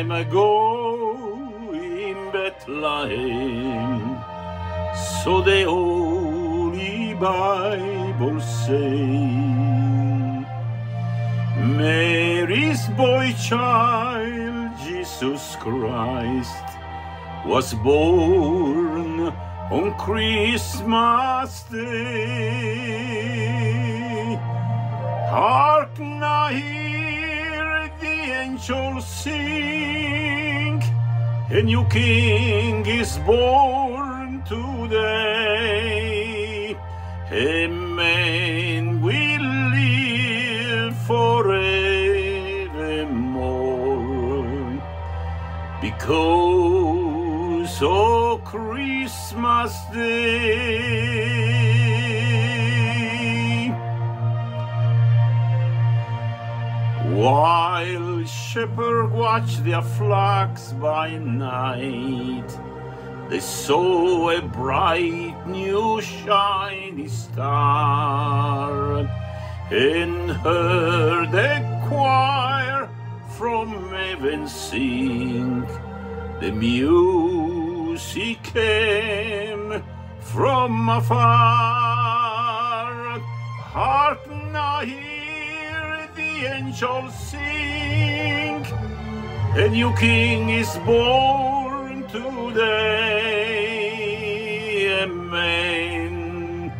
time ago in Bethlehem. So the Holy Bible say. Mary's boy child, Jesus Christ, was born on Christmas Day. Hark now, angels sing, a new king is born today. Amen. We live forevermore because of Christmas Day. While shepherds watch their flocks by night, they saw a bright new shiny star and heard a choir from heaven sing. The music came from afar. Hark now, hear angels sing. A new king is born today. Amen.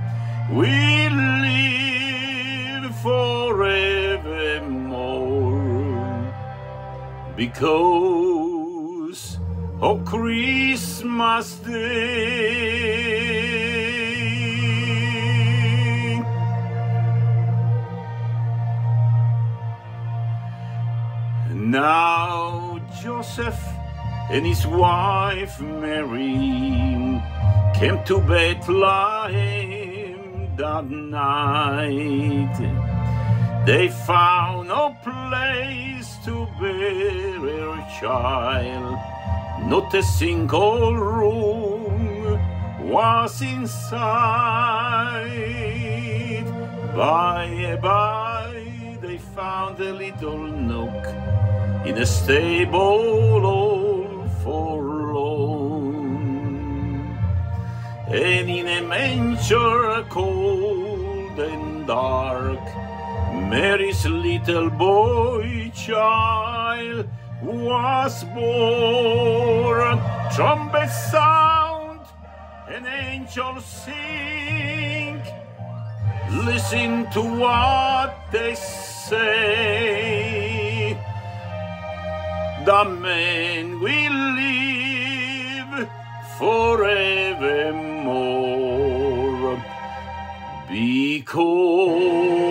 We live forevermore because of Christmas Day. Now Joseph and his wife Mary came to Bethlehem that night. They found no place to bury a child, not a single room was inside. By and by, they found a little nook in a stable all forlorn, and in a manger cold and dark. Mary's little boy child was born. Trumpet sound, an angel sing. Listen to what they say. The man will live forevermore because